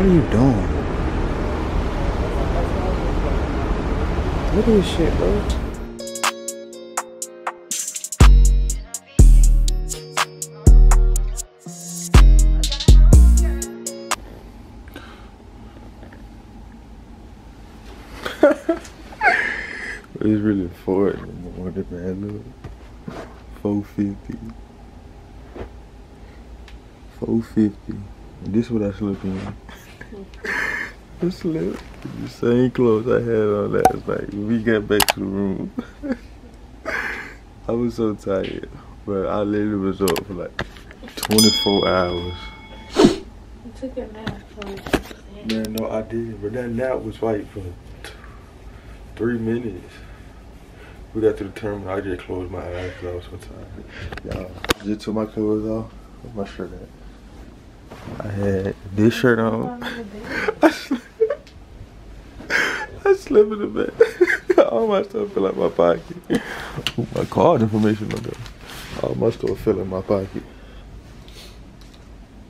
What are you doing? Look at this shit, bro. it's really four in the morning, man. Look. 450. 450. And this what I slept in. I slept in the same clothes I had on last night when we got back to the room. I was so tired. But I literally was up for like 24 hours. You took a nap for Man, no, I did. But that nap was like for t- three minutes. We got to the terminal. I just closed my eyes because I was so tired. Y'all, I just took my clothes off. Where's my shirt at? I had this shirt on. I slept, I slept in the bed. All my stuff fell out my pocket. My card information on there. All my stuff fell in my pocket.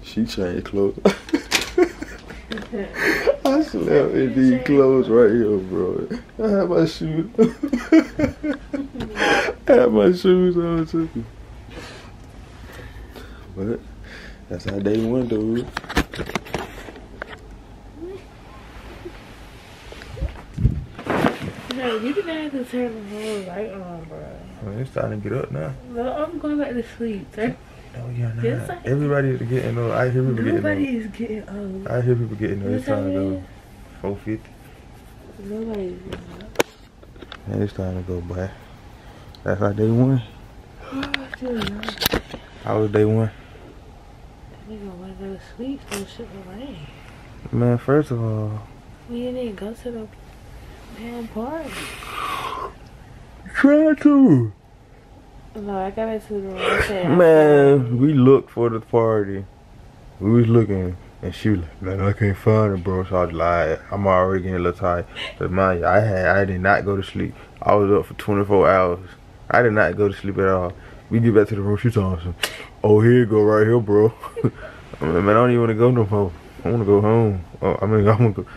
She changed clothes. I slept in these clothes right here, bro. I had my shoes. I had my shoes on too. But that's how day one, dude. No, you to turn the whole light on, bro. Well, it's time to get up now. No, I'm going back to sleep. Turn. No, you're not. Yes, I- Everybody's getting up. I hear people Nobody getting is getting old. I hear people getting old. It's time to go. is. 450. Nobody's getting up. Yeah, it's time to go. That's how day one. Oh, how was day one? Nigga wanna go to sleep, so shit away. Man, first of all, We didn't even go to the damn party. try to. No, I got back to the room. Man, we looked for the party. We was looking, and she was like, "Man, I can't find it, bro." So I was like, "I'm already getting a little tired." But mind you, I had, I did not go to sleep. I was up for 24 hours. I did not go to sleep at all. We get back to the room. She told us, "Oh, here you go, right here, bro." I mean, man, I don't even want to go no more. I want to go home. Oh, I mean, I want to go,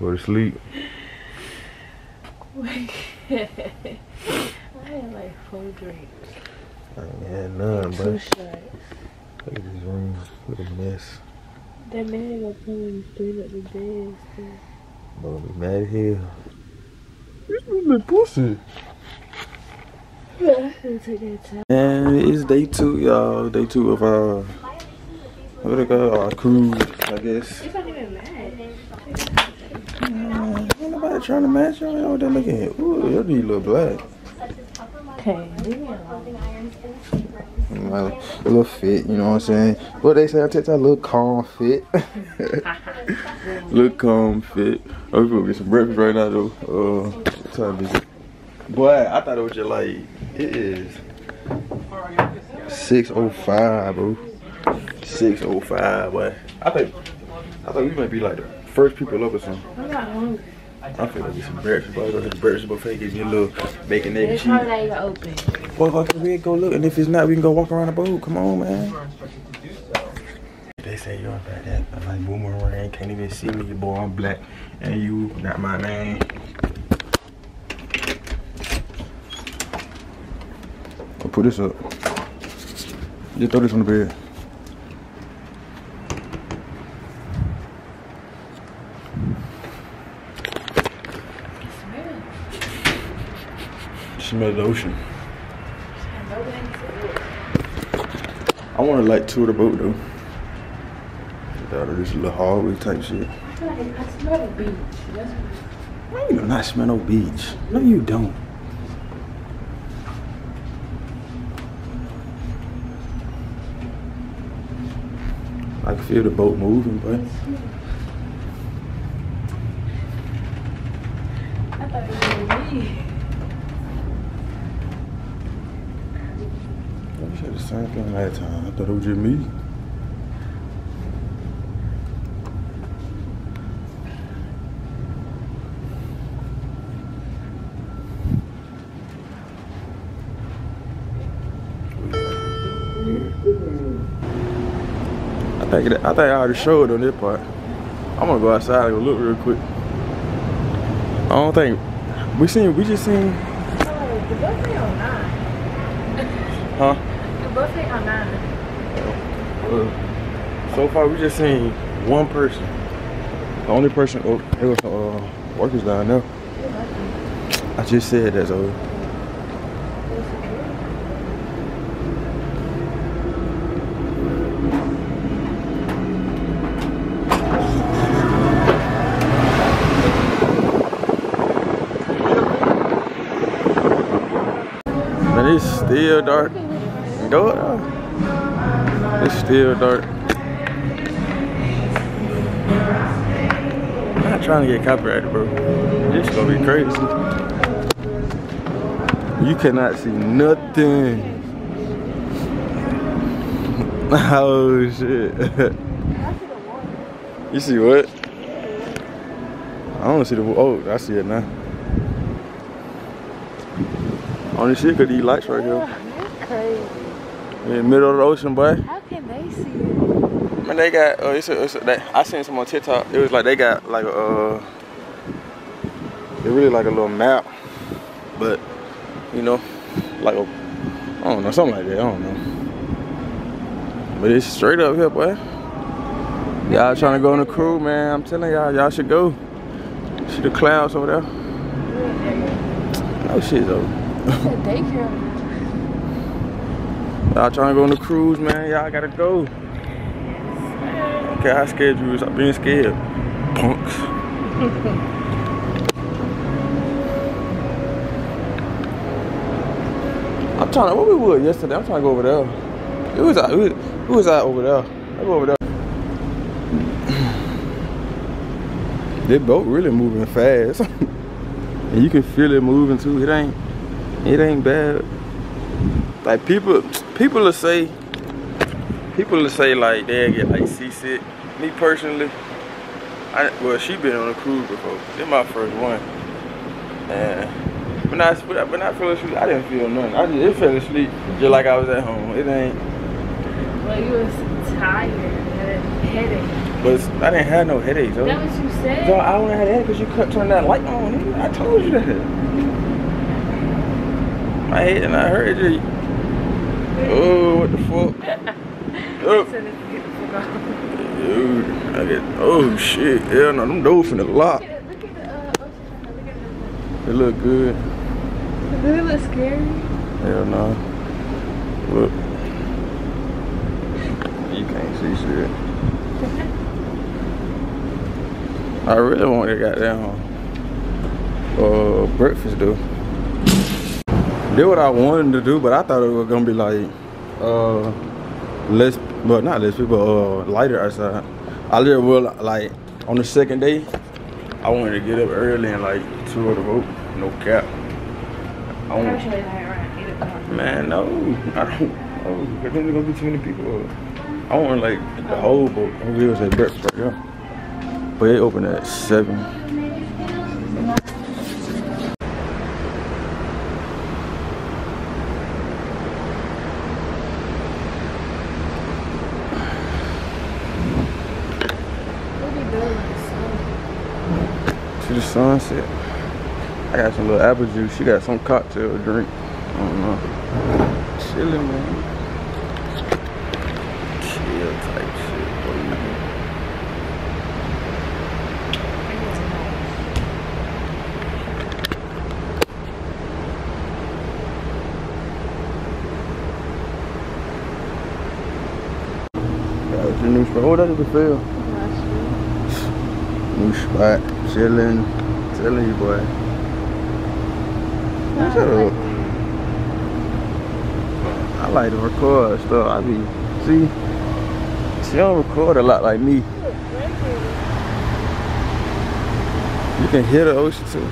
go to sleep. I had like four drinks. I ain't had none, Two bro. shots. Look at this room. Look at the mess. That man gonna come and clean up the bed. Bro, be mad as hell. This little pussy. I take that time. And it's day two, y'all. Day two of our what they call our cruise, I guess. It's not even. Man, ain't nobody trying to match you. What they looking at? Ooh, your knee look black. Me. Like, a little fit, you know what I'm saying? What they say on TikTok, a little calm fit. little calm fit. Oh, we gonna get some breakfast right now though. Uh, what time is it? Boy, I thought it was just like, it is 6.05, bro. 6.05, boy. I think, I thought we might be like the first people up or something. I'm not hungry. I feel like get some breakfast, boy. Go to the breakfast buffet, get me a little bacon, egg, It's cheese. probably not even open. Well, fuck it, we go look, and if it's not, we can go walk around the boat. Come on, man. They say you're like that. I'm like boomerang, can't even see me, boy. I'm black, and you not my name. Put this up. Just throw this on the bed. Smell the ocean. I want to like tour the boat though. Get out of this little hallway type shit. I feel like I smell the beach. That's No, you do not smell no beach. No, you don't. Can feel the boat moving, but I thought it was me. I said the same thing last time. I thought it was just me. Think it, I think I already showed on this part. I'm gonna go outside and go look real quick. I don't think we seen. We just seen. Oh, the buffet on nine. Huh? The buffet on nine. Uh, so far, we just seen one person. The only person. Oh, there was uh, workers down there. I just said that, so. Still dark. Go up. It's still dark. I'm not trying to get copyrighted, bro. This gonna be crazy. You cannot see nothing. Oh shit. you see what? I don't see the oh, I see it now. Only shit cause these lights right here. That's crazy. In the middle of the ocean, boy. How can they see it? Man, they got. Uh, it's a, it's a, they, I seen some on TikTok. It was like they got like a. Uh, they really like a little map, but you know, like a. I don't know, something like that. I don't know. But it's straight up here, boy. Y'all trying to go on a cruise, man? I'm telling y'all, y'all should go. See the clouds over there? No shit though. It's a daycare. Y'all trying to go on the cruise, man? Y'all gotta go. Okay, I scared you? I'm being scared. Punks. I'm trying to, what we would yesterday? I'm trying to go over there. It was out, it was, it was out over there. I go over there. This boat really moving fast. and you can feel it moving too. It ain't, it ain't bad. Like people, people will say, people will say like they get like seasick. Me personally, I well she been on a cruise before. This my first one. And when I when I fell asleep, I didn't feel nothing. I just it fell asleep just like I was at home. It ain't. Well, you was tired. You had a headache. But I didn't have no headaches. Though. That what you said? No, I only had a headache because you cut turn that light on. I told you that. My head and I heard you. Oh, what the fuck? Oh. Said let's get the fuck off. Dude, I get, oh shit, hell no, them doors finna lock. Look at. Look at the uh, ocean. Look at It look good. the. Does it look scary? Hell no. Look. You can't see shit. I really want to goddamn uh, breakfast though. Did what I wanted to do, but I thought it was gonna be like uh less, but not less people, uh lighter outside. I literally will like on the second day. I wanted to get up early and like tour the boat, no cap. I want, Actually, like around 8 o'clock. Man, no, I don't. Oh, there's gonna be too many people. I want like the whole boat. It was at breakfast right here. But it opened at seven. What we doing in the sun? See the sunset. I got some little apple juice. She got some cocktail drink. I don't know. Chilling, man. Chill type shit. Got your new spot. Oh, that is the field. New spot, chilling, telling you, boy. Shut up. I like to record stuff. I be, see, she don't record a lot like me. You can hear the ocean too.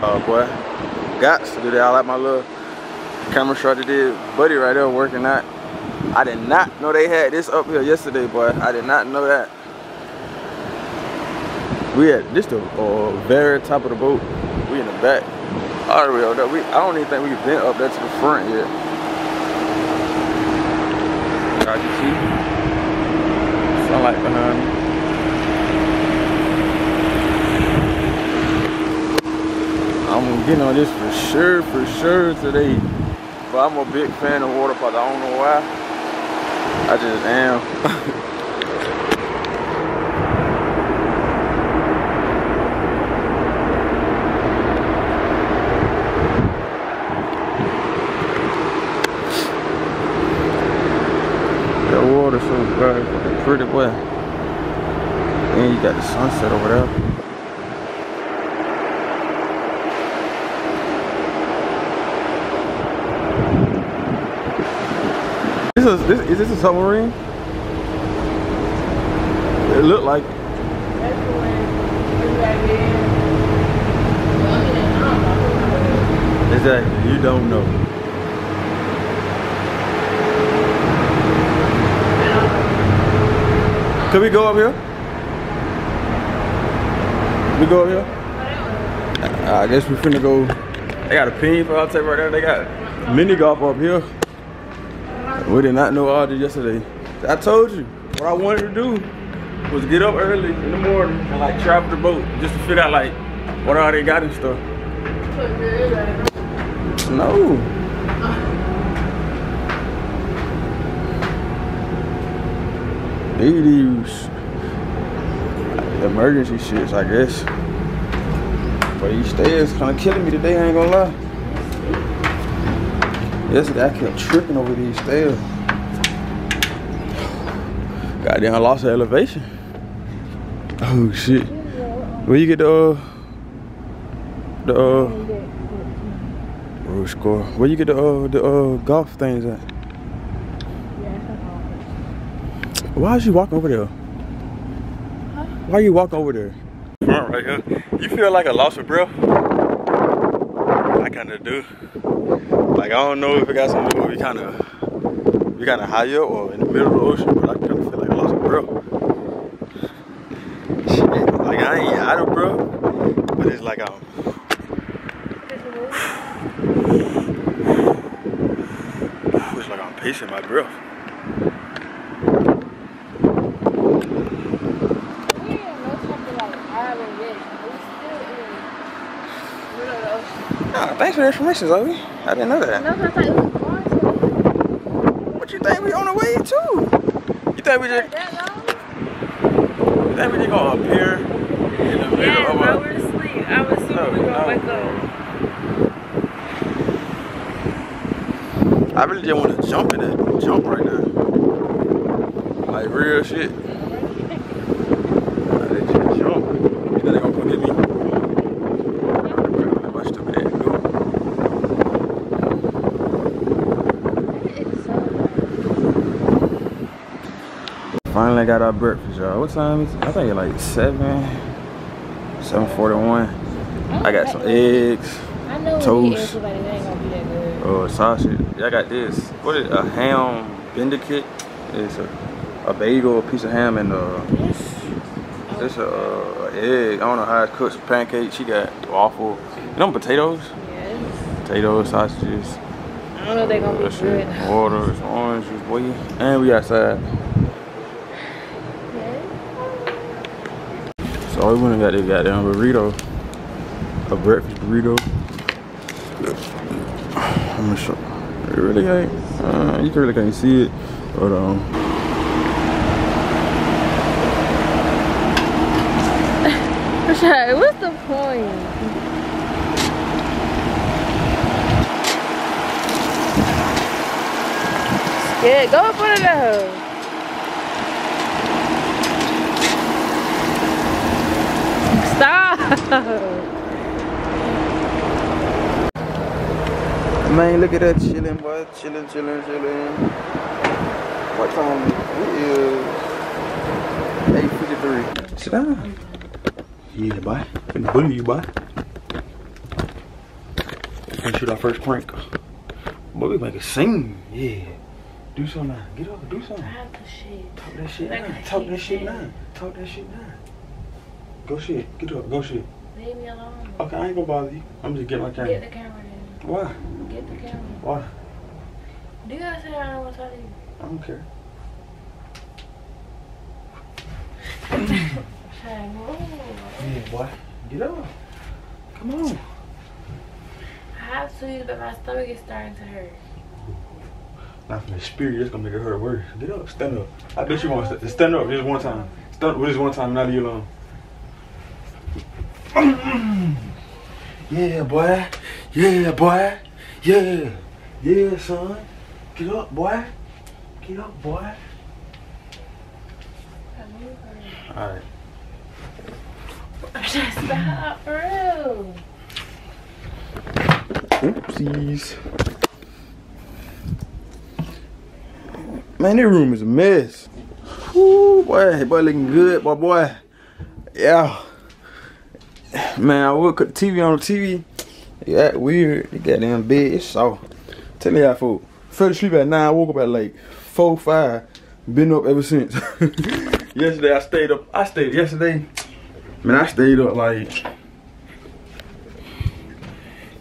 Oh boy, got to do that. I like my little camera shot that did. Buddy right there working out. I did not know they had this up here yesterday, boy. I did not know that. We at this the uh, very top of the boat. We in the back. All way up there. We, I don't even think we've been up there to the front yet. Can see sunlight behind me. I'm getting on this for sure, for sure today. But I'm a big fan of water parks. I don't know why. I just am. That water so very pretty boy. And you got the sunset over there. This is this is this a submarine? It looked like. Exactly. You don't know. Can we go up here? We go up here? I guess we finna go. They got a pin for out right there. They got mini golf up here. We did not know all this yesterday. I told you what I wanted to do was get up early in the morning and like travel the boat just to figure out like what all they got and stuff. No. These these emergency shits, I guess. But these stairs kind of killing me today, I ain't gonna lie. Yesterday I kept tripping over these stairs. Goddamn, I lost the elevation. Oh shit. Where you get the uh, the uh Rouge score. Where you get the uh the uh golf things at? Why is you walking over there? Why you walking over there? Front right here. You feel like a loss of breath? I kinda do. Like I don't know if it got something to do with we kinda we kinda high up or in the middle of the ocean, but I kinda feel like a loss of breath. Shit. Like I ain't out of breath, but it's like I'm it's like I'm pacing my breath. We didn't know something like Ireland yet. We still in the middle of the ocean. Ah, thanks for the information, Zoe. I didn't know that. No, I thought it was going to What you think we on the way to? You think we just you think we just gonna appear in the middle Yeah, of a we're asleep. I was assuming No, oh, we no. gonna oh. wake up. I really just want to jump in that jump right now. Like real shit. They just jump. You think they gonna come get me? My stupid ass go. It's so Finally got our breakfast, y'all. What time is it? I think it's like 7, 7.41. I got some eggs, I know when you Toast. eat everybody, they ain't gonna be that good. uh, sausage. I got this. What is it? A ham bendicate. It's a, a bagel, a piece of ham, and a... Yes. This a uh, egg. I don't know how it cooks. Pancake. She got waffle. You know potatoes. Yes. Potatoes, sausages. I don't know if they're gonna uh, be good. Water, some oranges, boy. And we outside. So we went and got this goddamn burrito. A breakfast burrito. I'm gonna show. It really ain't. Uh, you really can't see it, but um. Rashad, what's the point? Yeah, go up under the hose. Stop! Man, look at that chilling, boy. Chilling, chilling, chilling. What time it is? 8.53. Sit down. Yeah, boy. Finna bully you, boy. Finna shoot our first prank. Boy, we make a scene. Yeah. Do something now. Get up. Do something. Talk that shit now. Talk that shit now. Talk that shit now. Go shit. Get up. Go shit. Leave me alone. Okay, I ain't gonna bother you. I'm just getting my camera. Get the camera then. Why? Get the camera. Why? Do you guys say I don't want to talk to you? I don't care. Yeah, boy. Get up. Come on. I have to, but my stomach is starting to hurt. Not from the spirit, that's gonna make it hurt worse. Get up, stand up. I bet you want to stand up just one time. Stand up just one time, not leave you alone. Yeah, boy. Yeah, boy. Yeah. Yeah, son. Get up, boy. Get up, boy. Alright. Just for real. Oopsies. Man, this room is a mess. Boy, boy looking good, boy, boy. Yeah. Man, I would cut the TV on the TV. Yeah, weird. The goddamn bed, it's soft. Tell me how folk. Fell asleep at 9, I woke up at like 4, 5. Been up ever since. yesterday I stayed up. I stayed yesterday. Man, I stayed up like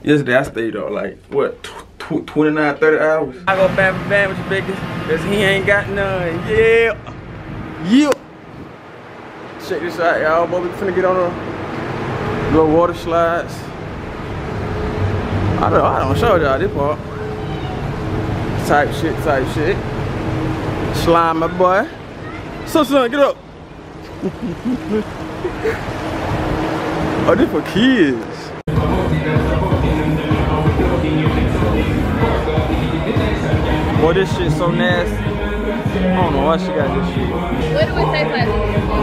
Yesterday I stayed up like what tw tw 29, 30 hours. I go bam bam with cause he ain't got none. Yeah. Yeah. Check this out, y'all. Boy, we finna get on a little water slides. I don't I don't show y'all this part. Type shit, type shit. Slime my boy. So son, get up. oh, this for kids. Boy, this shit so nasty. I don't know why she got this shit. What do we like?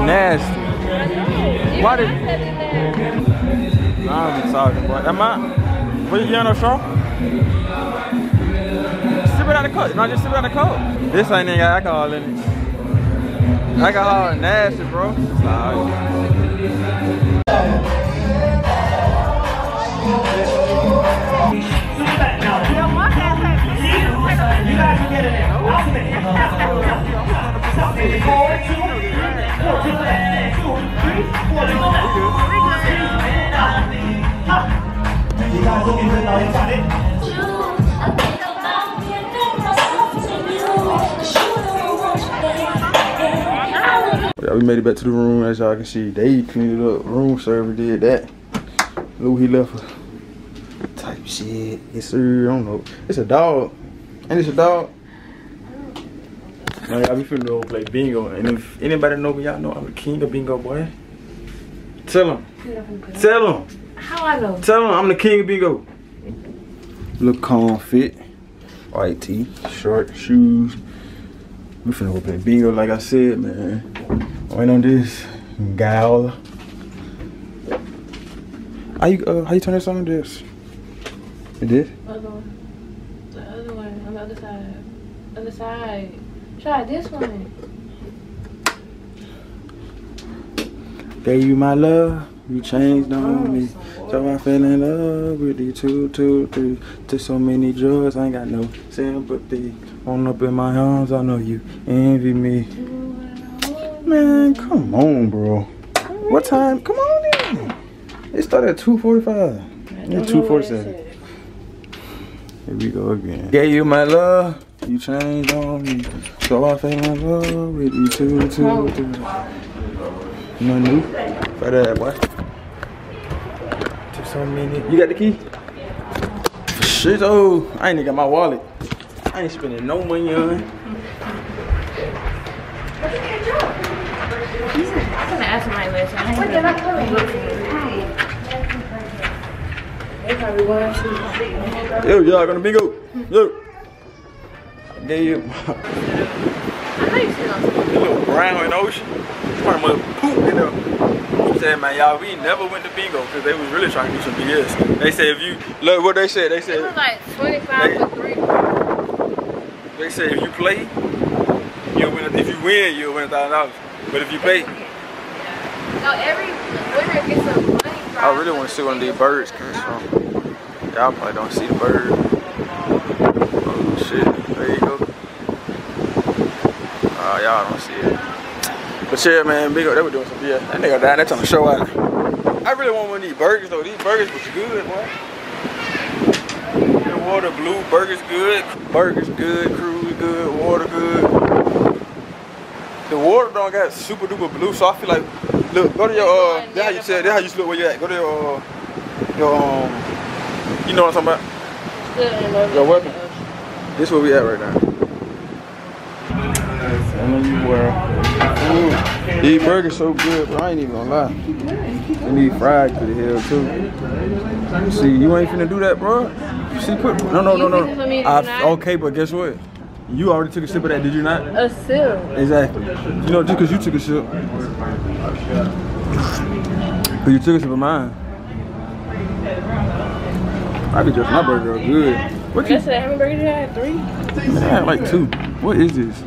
Nasty. You Why did- said. Nah, I be talking, boy. Am I? What you getting on straw? Sip it out the cup. No, just sip it out the cup. This ain't even got alcohol in it. Alcohol is nasty, bro. Yeah, we made it back to the room as y'all can see. They cleaned it up. Room server did that. Look, he left a type shit. Yes, sir. I don't know. It's a dog. And it's a dog. Man, I be finna go play bingo. And if anybody know me, y'all know I'm the king of bingo, boy. Tell him. Tell him. How I know? Tell him I'm the king of bingo. Look calm fit. White tee, short shoes. We finna go play bingo like I said, man. Wait on this. Gal. How you uh, how you turn this on this? It did? Other one. The other one on the other side. Other side. Try this one. Gave you my love, you changed on me. So I fell in love with you two, two, three. Took so many drugs, I ain't got no sympathy. On up in my arms, I know you envy me. Man, come on, bro. What time? Come on in. It started at 2.45. Yeah, 2.47. Here we go again. Gave you my love, you changed on me. So I fell in love with you two, two, three. No new. For that, boy. Took so many. You got the key? Shit, oh, I ain't even got my wallet. I ain't spending no money on. it. I'm gonna ask my list. I ain't They probably want to see. Yo, y'all gonna bingo. Yo. I gave you I know you see those. the little brown in the ocean. Somebody must poop in there. He said, man, y'all, we never went to bingo because they was really trying to do some BS. They said if you, look what they said. They It said, was like 25 for three. they said if you play, you'll win. If you win, you'll win a thousand dollars. But if you pay, No, every winner gets a money prize. I really want to see one of these birds come from. Y'all probably don't see the bird. Oh shit, there you go. Oh, y'all don't see it. But yeah, man, big up. They were doing some BS. That nigga down there trying to show out. I really want one of these burgers though. These burgers was good, boy. The water blue burgers good. Burgers good. Cruise good. Water good. The water don't got super duper blue, so I feel like look. Go to your uh. That's how you said. That's how you look where you at. Go to your uh. Your um. You know what I'm talking about? Good and lovely. Yo, welcome. This where we at right now. Telling you where. These burgers so good, but I ain't even gonna lie. They need fried to the hell too. See, you ain't finna do that, bro. See, put no, no, no, You fix it for me, no. I, okay, but guess what? You already took a sip of that, did you not? A sip. Exactly. You know, just because you took a sip, but you took a sip of mine. I be just my burger are good. What you? Yesterday, how many burgers you had? Three? I had like two. What is this?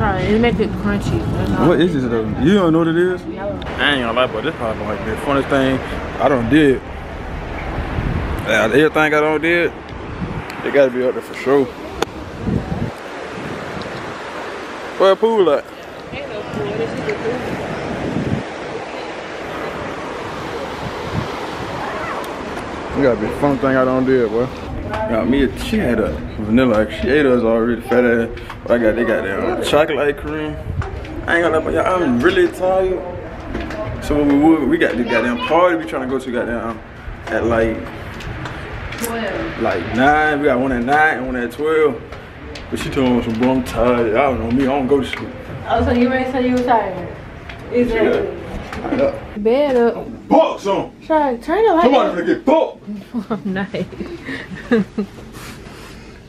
Alright, it make it crunchy. What is this though? You don't know what it is? No. I ain't gonna lie, but this probably like the funnest thing I done did. Yeah, everything I done did, it gotta be up there for sure. Where the pool at? Ain't no food. This is the food. It gotta be the funnest thing I done did, boy. Got me, a, she had a vanilla, she ate us already, fat ass. But I got, they got that uh, chocolate ice cream. I ain't gonna lie, y'all, I'm really tired. So we would, we got the goddamn party we trying to go to goddamn at like 12. like nine. We got one at nine and one at twelve. But she told me some bro, I'm tired. I don't know me. I don't go to sleep. Oh, so you ready to say you was tired? Exactly. Tired up. Bed up. Bucks on. Try turn the light. Somebody finna get fucked. I'm nice.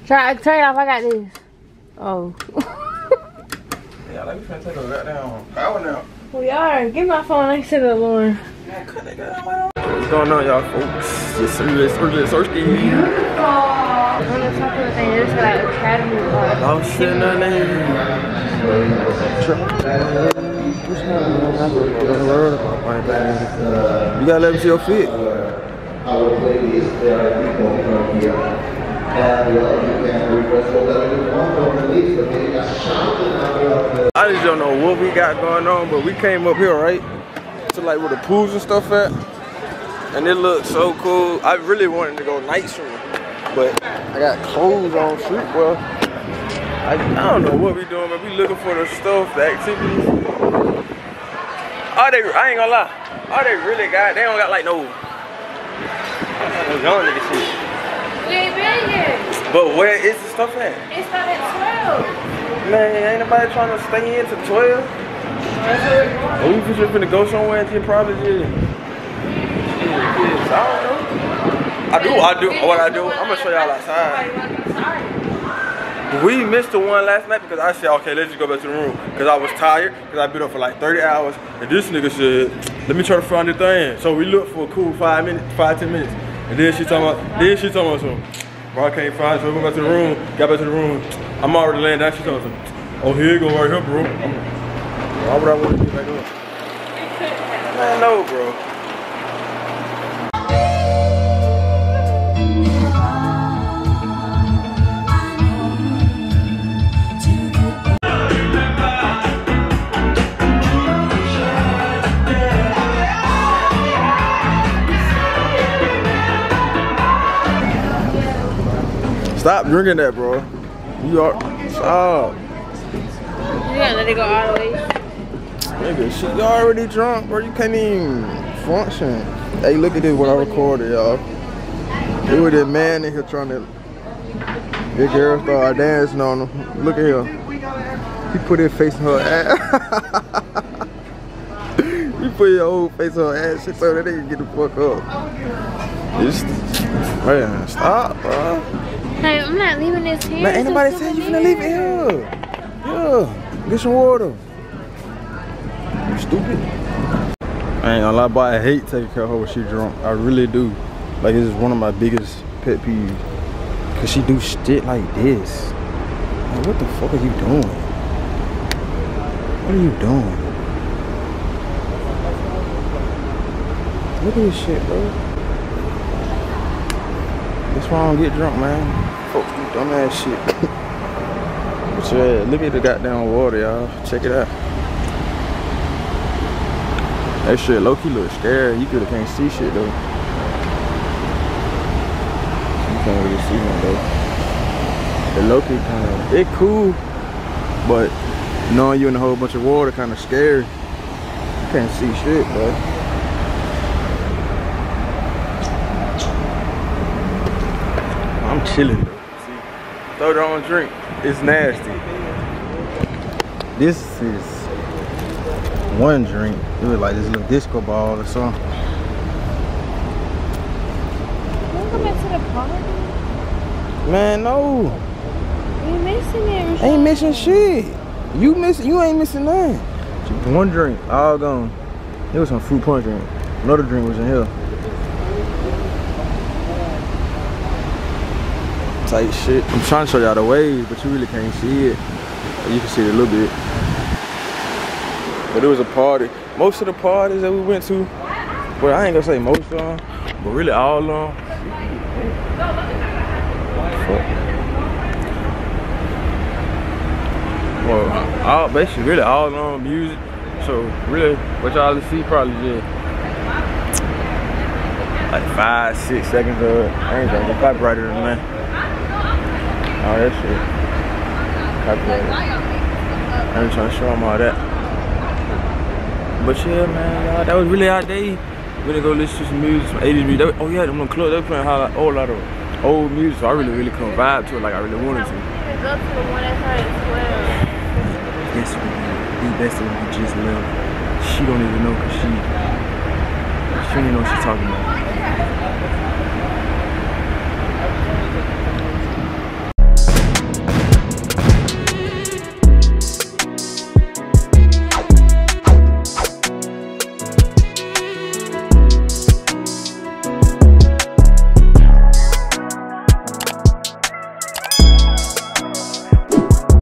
Try turn it off. I got this. Oh. Yeah, like we finna take a goddamn power now. we are. Give my phone. I said the alarm. What's going on, y'all folks? Just some just search searching. On the top of the thing, there's like Academy Park. I'm sitting on You gotta let see your feet. our playlist, there are people from here. And uh, you can request for you want on the list, okay? Just shout the number of I just don't know what we got going on, but we came up here, right? To like where the pools and stuff at. And it looked so cool. I really wanted to go night swimming, but I got clothes on street. Well, I, I don't know what we doing, but we looking for the stuff, the activities. Oh, they, I ain't gonna lie. Oh, they really got, they don't got like no, no young nigga shit. We ain't been here. But where is the stuff at? It's not at 12. Man, ain't nobody trying to stay in to 12. 12. Are we just finna go somewhere and just probably just I don't know. I do, I do. What I do, I'm gonna show y'all outside. We missed the one last night because I said, okay, let's just go back to the room. Because I was tired, because I've been up for like 30 hours. And this nigga said, let me try to find the thing. So we looked for a cool five minutes, five, ten minutes. And then she talking about, then she talking about something. Bro, I can't find it. So we went back to the room, got back to the room. I'm already laying down. She talking about, oh, here you go right here, bro. I'm, why would I want to get back up? Man, no, bro. Stop drinking that, bro. You are stop. You gotta let it go all the way. Nigga, she already drunk, bro. You can't even function. Hey, look at this what I recorded, y'all. It was this man in here trying to. This girl started dancing on him. Look at him. He put his face in her ass. he put your whole face on her ass. She told that nigga get the fuck up. Just, man, stop, bro. Hey, I'm not leaving this here. Man, ain't so nobody come said you in finna leave it here. Yeah, get some water. You stupid. I ain't gonna lie, but I hate taking care of her when she drunk. I really do. Like, it's one of my biggest pet peeves. Cause she do shit like this. Like, what the fuck are you doing? What are you doing? Look at this shit, bro. That's why I don't get drunk, man. Folks do dumbass shit. but yeah, look at the goddamn water, y'all. Check it out. That shit low key look scary. You could can't see shit though. You can't really see nothing though. The low key kind of it cool, but knowing you in a whole bunch of water kind of scary. You can't see shit, bro. I'm chilling though. See, throw their own drink. It's nasty. This is one drink. It was like this little disco ball or something. Don't back to the party. Man, no. We missing it. Rashad. Ain't missing shit. You miss you ain't missing nothing. Just One drink, all gone. It was some fruit punch drink. Another drink was in here. Tight shit. I'm trying to show y'all the waves, but you really can't see it. You can see it a little bit. But it was a party. Most of the parties that we went to, well, I ain't gonna say most of them, but really all of them. Fuck. Well, all basically really all on music. So really, what y'all see probably just like five, six seconds of it. I ain't trying to get copyrighted than that. All that shit. Copyrighted. I ain't trying to show them all that. But yeah, man, y'all, that was really our day. We're gonna go listen to some music, some 80s music. They- oh yeah, them club, they playing a whole lot of old music. So I really, really couldn't vibe to it like I really wanted to. It's up to the one that started at 12. Yes, we did. The best of we just left. She don't even know cause she she don't even know what she's talking about.